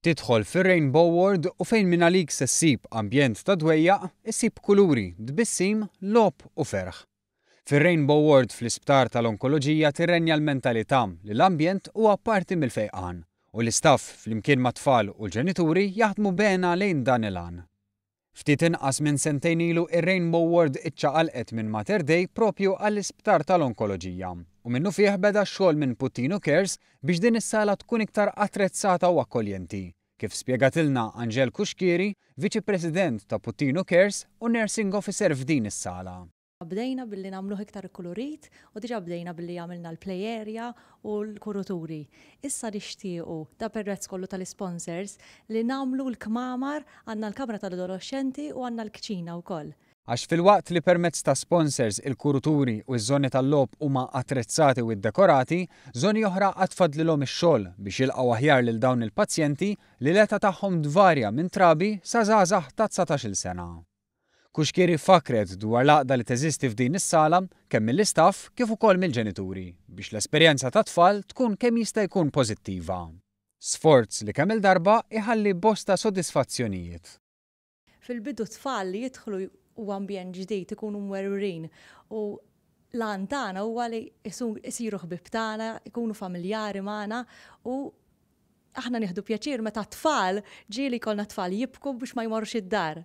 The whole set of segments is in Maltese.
Tidħol fir-Rainbow World u fejn mingħalik se ssib ambjent ta' dwejjaq, issib kuluri, tbissim, logħob u ferħ. Fir-Rainbow World fl-Isptar tal-Onkoloġija tirrenja l-mentalità li l-ambjent huwa parti mill-fejqan u l-istaff flimkien mat-tfal u l-ġenituri jaħdmu b'hena lejn dan il-għan. Ftit inqas minn sentejn ilu r-Rainbow Ward iċċaqalqet minn Mater Dei proprju għall-Isptar tal-Onkoloġija u minnufih beda x-xogħol minn Puttinu Cares biex din is-sala tkun iktar attrezzata u akkoljenti, kif spjegatilna Anġel Cuschieri, Viċi President ta' Puttinu Cares u Nursing Officer f'din is-sala. Bdejna billi nagħmluh iktar ikkulurit u diġà bdejna billi għamilna l-play area u l-kuruturi. Issa nixtiequ, da perrezz kollu tal-isponsors, li nagħmlu l-kmamar, għandna l-kamra tal-adoloxxenti u għandna l-kċina wkoll. Għax filwaqt li permezz ta' sponsors il-kuruturi u ż-żoni tal-logħob huma attrezzati u ddekorati, żoni oħra għad fadlilhom ix-xogħol biex jilqgħu aħjar lil dawn il-pazjenti li l-eta' tagħhom tvarja minn trabi sa żgħażagħ ta' dsatax-il sena. Cuschieri fakkret dwar l-għaqda li teżisti f'din is-sala kemm mill-istaff kif ukoll mill-ġenituri biex l-esperjenza tat-tfal tkun kemm jista' jkun pożittiva. Sforz li kemm-il darba jħalli bosta sodisfazzjonijiet. Fil-bidu t-tfal li jidħlu u ambjent ġdid ikunu mwerwrin u l-għan tagħna huwa li jsiru ħbieb tagħna, ikunu familjari magħna u Aħna nieħdu pjaċir meta t-tfal, ġieli jkollna t-tfal, jibku biex ma jmorrux id-dar.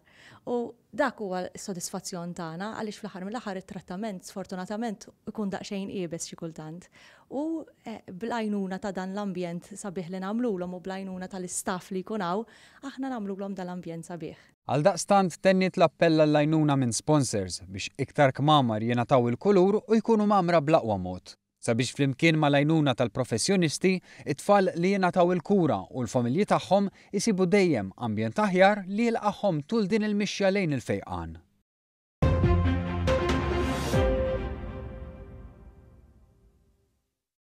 U dak huwa s-sodisfazzjon tagħna għaliex fl-aħħar mill-aħħar it-trattament sfortunatament ikun daqsxejn iebes xi kultant. U bl-għajnuna ta' dan l-ambjent sabiħ li nagħmlulhom u bl-għajnuna tal-istaff li jkun hawn, aħna nagħmlulhom dal-ambjent sabiħ. Għaldaqstant tenniet l-appell għall-għajnuna minn sponsors biex iktar kmamar jingħataw il-kulur u jkunu mgħammra bl-aqwa mod. sabiex flimkien mal-għajnuna tal-professjonisti, it-tfal li jingħataw il-kura u l-familji tagħhom isibu dejjem ambjent aħjar li jilqagħhom tul din il-mixja lejn il-fejqan.